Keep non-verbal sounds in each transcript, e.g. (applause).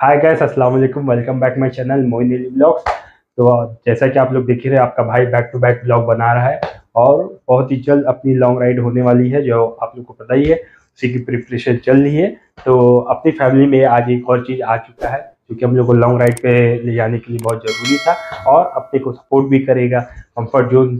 हाय guys अस्सलाम वालेकुम। Welcome back my channel Moin Ali blogs तो जैसा कि आप लोग देख रहे हैं, आपका भाई बैक टू बैक ब्लॉग बना रहा है और बहुत ही जल्द अपनी लॉन्ग राइड होने वाली है, जो आप लोग को पता ही है, उसी की प्रिपरेशन चल रही है। तो अपनी फैमिली में आज एक और चीज़ आ चुका है क्योंकि हम लोग को लॉन्ग राइड पे ले जाने के लिए बहुत ज़रूरी था और अपने को सपोर्ट भी करेगा कंफर्ट जोन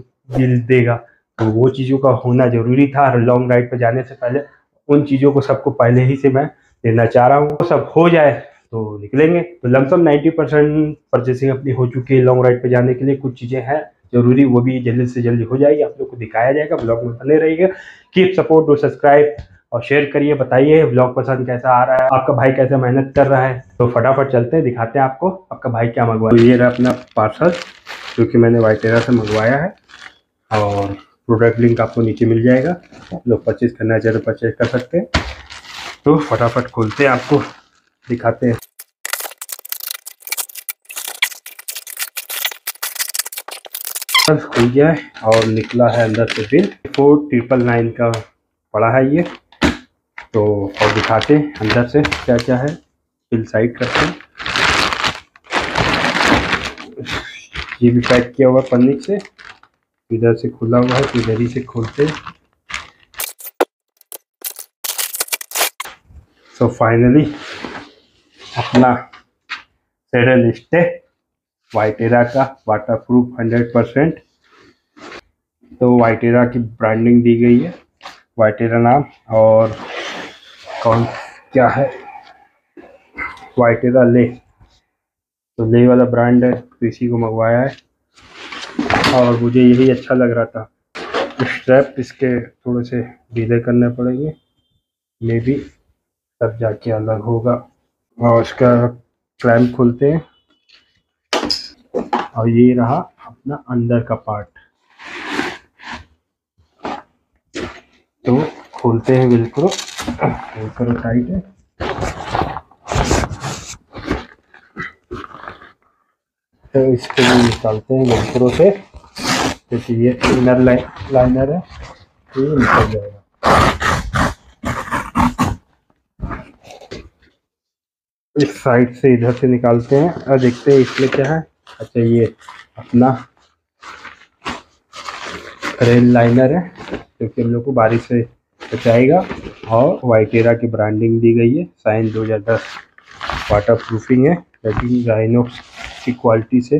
देगा। तो वो चीज़ों का होना ज़रूरी था लॉन्ग राइड पर जाने से पहले। उन चीज़ों को सबको पहले ही से मैं देना चाह रहा हूँ। वो सब हो जाए तो निकलेंगे। तो लमसम 90 परसेंट परचेसिंग अपनी हो चुकी है। लॉन्ग राइड पे जाने के लिए कुछ चीज़ें हैं ज़रूरी, वो भी जल्दी से जल्दी हो जाएगी। आप लोग को दिखाया जाएगा। ब्लॉग में बने रहिएगा। कीप सपोर्ट डू सब्सक्राइब और शेयर करिए, बताइए ब्लॉग पसंद कैसा आ रहा है, आपका भाई कैसे मेहनत कर रहा है। तो फटाफट चलते हैं, दिखाते हैं आपको आपका भाई क्या मंगवा तो ये रहा अपना पार्सल जो कि मैंने वाइट टेरा से मंगवाया है। और प्रोडक्ट लिंक आपको नीचे मिल जाएगा। लोग परचेज करना चाहे तो परचेज कर सकते हैं। तो फटाफट खोलते हैं आपको। दिखाते हैं। खुल गया है और निकला है अंदर से बिल फोर ट्रिपल नाइन का पड़ा है ये। तो और दिखाते हैं अंदर से क्या क्या है। बिल साइड करते हैं। ये भी पैक किया हुआ पन्नी से। इधर से खुला हुआ है, इधर ही से खोलते हैं। सो फाइनली अपना सेडल स्टे वाइटेरा का वाटर प्रूफ हंड्रेड परसेंट तो वाइटेरा की ब्रांडिंग दी गई है। वाइटेरा नाम और कौन, क्या है? वाइटेरा ले। तो ले वाला ब्रांड है तो इसी को मंगवाया है। और मुझे यही अच्छा लग रहा था। स्ट्रैप इसके थोड़े से ढीले करने पड़ेंगे। मे भी तब जाके अलग होगा। और इसका क्लैम्प खोलते हैं। और ये रहा अपना अंदर का पार्ट तो खोलते हैं बिल्कुल। करो टाइट है। तो इसको भी निकालते हैं बिल्कुल से। क्योंकि ये इनर लाइन लाइनर है, ये निकल जाएगा। इस साइड से इधर से निकालते हैं और देखते हैं इसमें क्या है। अच्छा ये अपना रेल लाइनर है क्योंकि हम लोग को बारिश से बचाएगा और वाइटेरा की ब्रांडिंग दी गई है। साइन 2010 वाटर प्रूफिंग है, लेकिन राइनोक्स की क्वालिटी से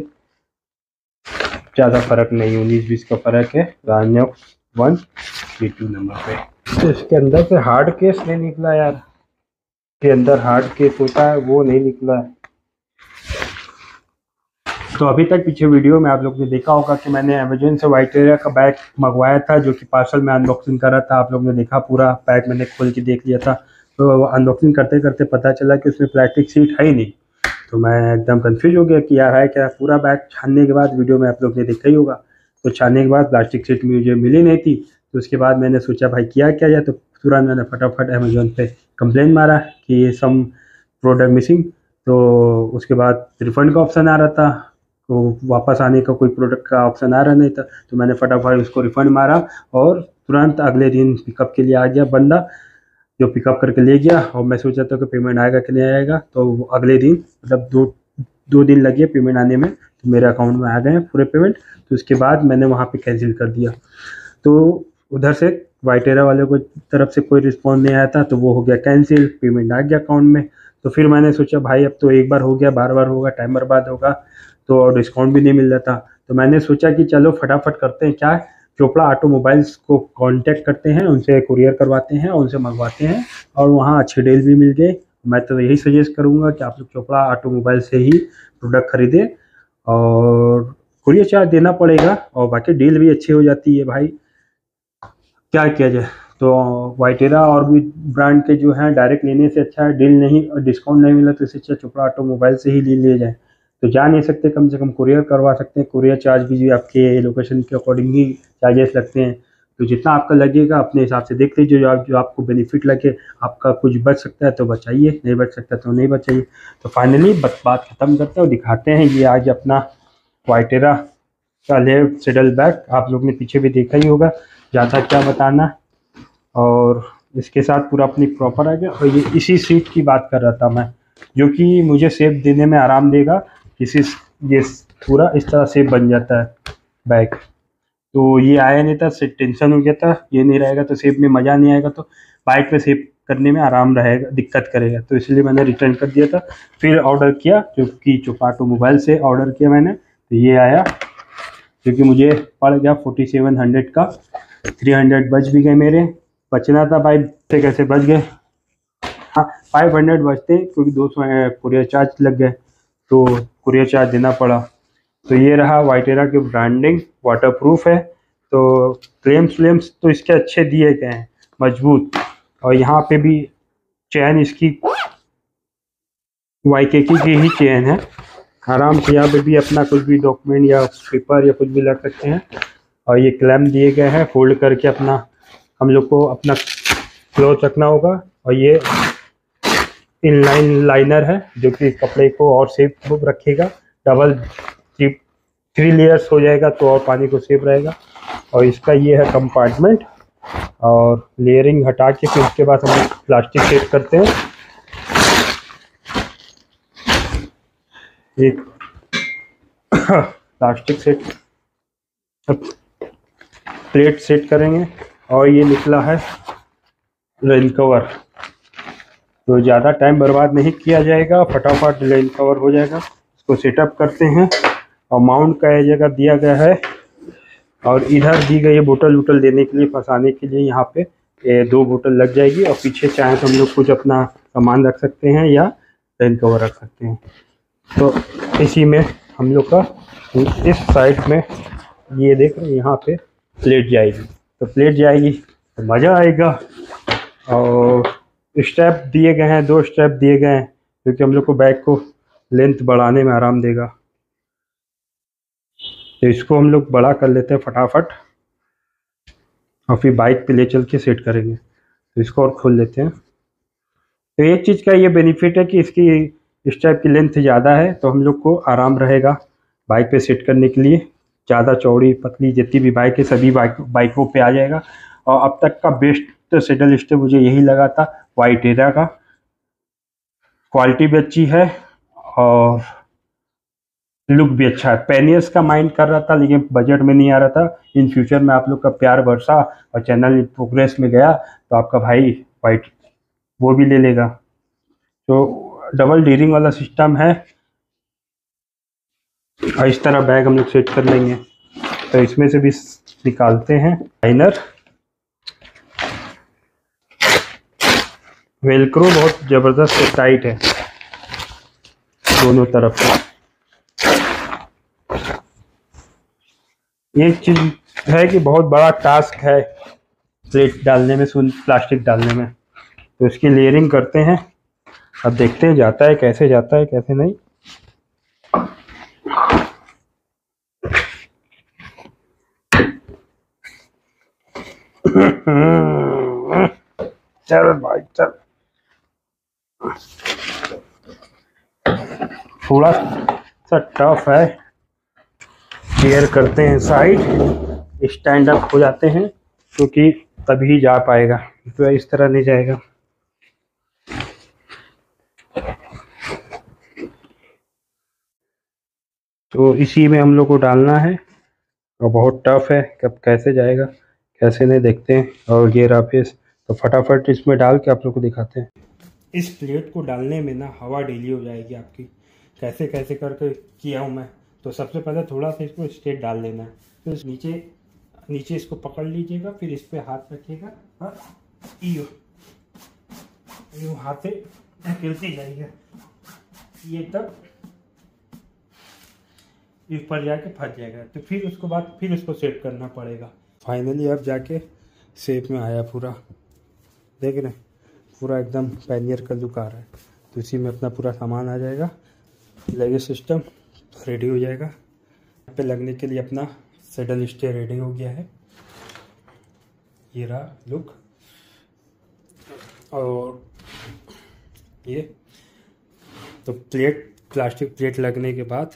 ज़्यादा फ़र्क नहीं, उन्नीस बीस का फ़र्क है। Rynox one three two number पे। तो इसके अंदर से हार्ड केस नहीं निकला यार। के अंदर हार्ड केस होता है, वो नहीं निकला है। तो अभी तक पीछे वीडियो में आप लोग ने देखा होगा कि मैंने अमेजोन से वाइट एरिया का बैग मंगवाया था, जो कि पार्सल में अनबॉक्सिंग कर था। आप लोग ने देखा पूरा बैग मैंने खोल के देख लिया था। तो अनबॉक्सिंग करते करते पता चला कि उसमें प्लास्टिक सीट है ही नहीं। तो मैं एकदम कन्फ्यूज़ हो गया कि यार है क्या? पूरा बैग छानने के बाद वीडियो में आप लोग ने देखा ही होगा। तो छानने के बाद प्लास्टिक सीट मुझे मिली नहीं थी। तो उसके बाद मैंने सोचा, भाई, किया क्या जाए? तो तुरंत मैंने फटाफट अमेजोन पे कंप्लेन मारा कि ये सम प्रोडक्ट मिसिंग तो उसके बाद रिफ़ंड का ऑप्शन आ रहा था तो वापस आने का कोई प्रोडक्ट का ऑप्शन आ रहा नहीं था तो मैंने फटाफट उसको रिफ़ंड मारा और तुरंत अगले दिन पिकअप के लिए आ गया बंदा, जो पिकअप करके ले गया और मैं सोचा था कि पेमेंट आएगा कि नहीं आएगा तो अगले दिन मतलब दो दो दिन लगे पेमेंट आने में तो मेरे अकाउंट में आ गए पूरे पेमेंट तो उसके बाद मैंने वहाँ पे कैंसिल कर दिया। तो उधर से वाइटेरा वाले को तरफ़ से कोई रिस्पॉन्स नहीं आया था तो वो हो गया कैंसिल, पेमेंट आ गया अकाउंट में। तो फिर मैंने सोचा, भाई, अब तो एक बार हो गया, बार बार होगा, टाइम बर्बाद होगा तो डिस्काउंट भी नहीं मिल रहा था। तो मैंने सोचा कि चलो, फटाफट करते हैं, क्या चोपड़ा ऑटोमोबाइल्स को कांटेक्ट करते हैं, उनसे कुरियर करवाते हैं, उनसे मंगवाते हैं, और वहाँ अच्छे डील भी मिल गए। मैं तो यही सजेस्ट करूँगा कि आप लोग चोपड़ा ऑटोमोबाइल से ही प्रोडक्ट खरीदें, और कुरियर चार्ज देना पड़ेगा, और बाकी डील भी अच्छी हो जाती है, भाई। क्या किया जाए? तो वाइटेरा और भी ब्रांड के जो हैं डायरेक्ट लेने से अच्छा है डील नहीं डिस्काउंट नहीं मिला तो इससे अच्छा चोपड़ा ऑटोमोबाइल से ही ले लिए जाए। तो जा नहीं सकते, कम से कम कुरियर करवा सकते हैं। कुरियर चार्ज भी जो आपके लोकेशन के अकॉर्डिंग ही चार्जेस लगते हैं। तो जितना आपका लगेगा, अपने हिसाब से देख लीजिए, जो आप, जो आपको बेनिफिट लगे, आपका कुछ बच सकता है तो बचाइए, नहीं बच सकता तो नहीं बचाइए। तो फाइनली बस बात ख़त्म करते हैं और दिखाते हैं ये आज अपना वाइटेरा का लेव सेडल बैग आप लोग ने पीछे भी देखा ही होगा। ज़्यादा क्या बताना। और इसके साथ पूरा अपनी प्रॉपर आ गया। और ये इसी सीट की बात कर रहा था मैं, जो कि मुझे सेप देने में आराम देगा। किसी ये पूरा इस तरह सेप बन जाता है बैग तो ये आया नहीं था सिर्फ़ टेंशन हो गया था। ये नहीं रहेगा तो सेप में मज़ा नहीं आएगा तो बाइक पे सेप करने में आराम रहेगा, दिक्कत करेगा। तो इसलिए मैंने रिटर्न कर दिया था। फिर ऑर्डर किया, जो कि चुपाटो मोबाइल से ऑर्डर किया मैंने। तो ये आया। क्योंकि मुझे पड़ गया फोर्टी सेवन हंड्रेड का। थ्री हंड्रेड बच भी गए मेरे। बचना था भाई से कैसे बच गए? हाँ फाइव हंड्रेड बचते क्योंकि दो सौ कुरियर चार्ज लग गए तो कुरियर चार्ज देना पड़ा। तो ये रहा वाइटेरा की ब्रांडिंग वाटरप्रूफ है। तो फ्लेम्स फ्लेम्स तो इसके अच्छे दिए गए हैं, मज़बूत। और यहाँ पे भी चैन इसकी वाई की ही चैन है। आराम से यहाँ पे भी अपना कुछ भी डॉक्यूमेंट या पेपर या कुछ भी लग सकते हैं। और ये क्लैम दिए गए हैं फोल्ड करके अपना, हम लोग को अपना क्लोथ रखना होगा। और ये इनलाइन लाइनर है, जो कि कपड़े को और सेफ़ रखेगा। डबल थ्री लेयर्स हो जाएगा तो और पानी को सेफ़ रहेगा। और इसका ये है कंपार्टमेंट और लेयरिंग हटा के फिर उसके बाद हम प्लास्टिक सेट करते हैं। एक (coughs) प्लास्टिक सेट प्लेट सेट करेंगे और ये निकला है रेन कवर। तो ज़्यादा टाइम बर्बाद नहीं किया जाएगा, फटाफट रेन कवर हो जाएगा। इसको सेटअप करते हैं और माउंट का यह जगह दिया गया है और इधर दी गई है बोतल वोटल देने के लिए, फंसाने के लिए। यहाँ पे ये दो बोतल लग जाएगी और पीछे चाहे तो हम लोग कुछ अपना सामान रख सकते हैं या रेन कवर रख सकते हैं। तो इसी में हम लोग का इस साइड में ये देख यहाँ पे प्लेट जाएगी। तो प्लेट जाएगी तो मज़ा आएगा। और स्टेप दिए गए हैं, दो स्टेप दिए गए हैं, क्योंकि हम लोग को बैग को लेंथ बढ़ाने में आराम देगा। तो इसको हम लोग बड़ा कर लेते हैं फटाफट। और फिर बाइक पे ले चल के सेट करेंगे। तो इसको और खोल लेते हैं। तो एक चीज़ का ये बेनिफिट है कि इसकी इस टाइप की लेंथ ज़्यादा है तो हम लोग को आराम रहेगा बाइक पे सेट करने के लिए। ज़्यादा चौड़ी पतली जितनी भी बाइक है, सभी बाइक, बाइकों पे आ जाएगा। और अब तक का बेस्ट सेटल स्टे मुझे यही लगा था, वाइट एरा का। क्वालिटी भी अच्छी है और लुक भी अच्छा है। पेनियस का माइंड कर रहा था, लेकिन बजट में नहीं आ रहा था। इन फ्यूचर में आप लोग का प्यार बरसा और चैनल प्रोग्रेस में गया तो आपका भाई वाइट वो भी ले लेगा। तो डबल डीरिंग वाला सिस्टम है। और इस तरह बैग हम लोग सेट कर लेंगे। तो इसमें से भी निकालते हैं लाइनर। वेलक्रो बहुत ज़बरदस्त टाइट है। दोनों तरफ़ से। एक चीज़ है कि बहुत बड़ा टास्क है। प्लेट डालने में, सुन, प्लास्टिक डालने में। तो इसकी लेयरिंग करते हैं। अब देखते हैं जाता है कैसे जाता है कैसे नहीं। चल भाई चल। थोड़ा सा टफ है। केयर करते हैं साइड स्टैंड अप हो जाते हैं क्योंकि तो तभी जा पाएगा। तो इस तरह नहीं जाएगा। तो इसी में हम लोग को डालना है। और बहुत टफ है कब कैसे जाएगा, कैसे नहीं देखते हैं। और ये राफेस तो फटाफट इसमें डाल के आप लोग को दिखाते हैं। इस प्लेट को डालने में ना हवा डेली हो जाएगी आपकी। कैसे कैसे करके किया हूँ मैं तो सबसे पहले थोड़ा सा इसको स्टेट डाल लेना है। फिर तो नीचे नीचे इसको पकड़ लीजिएगा, फिर इस पर हाथ रखिएगा। और यू यू हाथ से धकेलते जाइएगा ये तब ऊपर जाके फंस जाएगा। तो फिर उसको बाद, फिर उसको सेट करना पड़ेगा। फाइनली अब जाके सेप में आया पूरा। देख रहे पूरा एकदम पैनियर का लुक आ रहा है। तो इसी में अपना पूरा सामान आ जाएगा। लगे सिस्टम रेडी हो जाएगा। यहाँ पे लगने के लिए अपना सेडल स्टे रेडी हो गया है। ये रहा लुक और ये तो प्लेट प्लास्टिक प्लेट लगने के बाद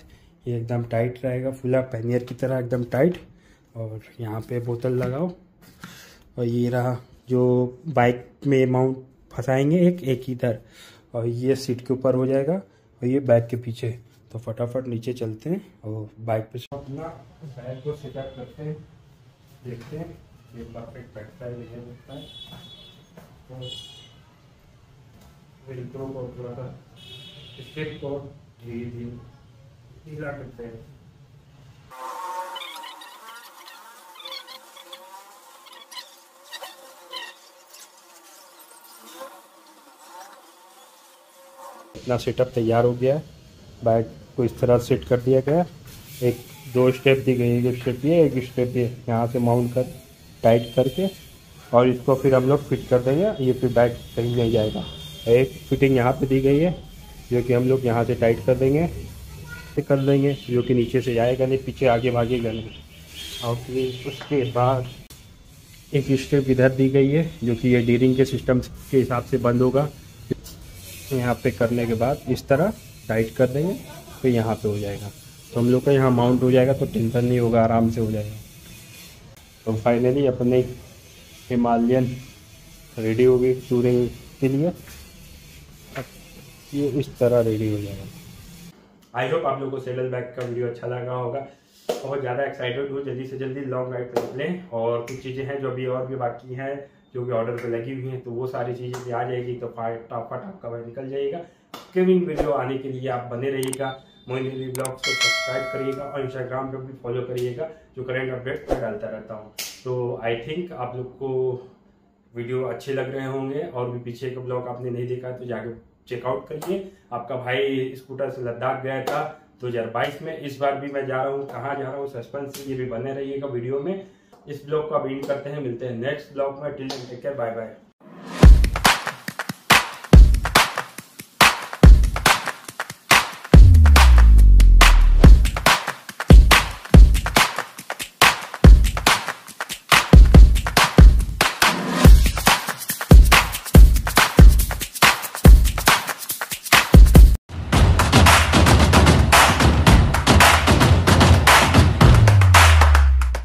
ये एकदम टाइट रहेगा। फुला पैनियर की तरह एकदम टाइट और यहाँ पे बोतल लगाओ। और ये रहा, जो बाइक में माउंट फंसाएँगे एक एक इधर। और ये सीट के ऊपर हो जाएगा। और ये बैग के पीछे। तो फटाफट नीचे चलते हैं और बाइक पे अपना बैग को सेटअप करते हैं। देखते हैं। ये परफेक्ट बैठता है नहीं बैठता है। तो को थोड़ा सा स्टेप को धीरे धीरे ढीला करते हैं। सेटअप तैयार हो गया है। बैग को इस तरह सेट कर दिया गया एक, दो स्टेप दी गई एक स्टेप ये, एक स्टेप ये। यहाँ से माउंट कर टाइट करके। और इसको फिर हम लोग फिट कर देंगे। ये फिर बैग कहीं नहीं जाएगा। एक फिटिंग यहाँ पे दी गई है, जो कि हम लोग यहाँ से टाइट कर देंगे। कर देंगे जो कि नीचे से जाएगा नहीं, पीछे आगे भागेगा नहीं। और फिर उसके बाद एक स्टेप इधर दी गई है, जो कि ये डीरिंग के सिस्टम के हिसाब से बंद होगा। यहाँ पे करने के बाद इस तरह टाइट कर देंगे, फिर यहाँ पे हो जाएगा। तो हम लोग का यहाँ माउंट हो जाएगा तो टेंशन नहीं होगा, आराम से हो जाएगा। तो फाइनली अपने हिमालयन रेडी होगी टूरिंग के लिए। अब ये इस तरह रेडी हो जाएगा। आई होप आप लोगों को सेडल बैग का वीडियो अच्छा लगा होगा। बहुत ज़्यादा एक्साइटेड हो। जल्दी से जल्दी लॉन्ग राइड पर निकलें और कुछ चीज़ें हैं जो अभी और भी बाकी हैं, जो भी ऑर्डर पर लगी हुई हैं तो वो सारी चीज़ें भी आ जाएगी। तो फटाफट आपका भाई निकल जाएगा गेमिंग वीडियो आने के लिए आप बने रहिएगा। मोइन ब्लॉग्स को सब्सक्राइब करिएगा और इंस्टाग्राम पर भी फॉलो करिएगा, जो करेंट अपडेट मैं डालता रहता हूँ। तो आई थिंक आप लोग को वीडियो अच्छे लग रहे होंगे और भी पीछे का ब्लॉग आपने नहीं देखा तो जाके चेकआउट करिए। आपका भाई स्कूटर से लद्दाख गया था 2022 में। इस बार भी मैं जा रहा हूँ। कहाँ जा रहा हूँ? सस्पेंस ये भी बने रहिएगा वीडियो में। इस ब्लॉग को अब करते हैं। मिलते हैं नेक्स्ट ब्लॉग में। Till take care bye bye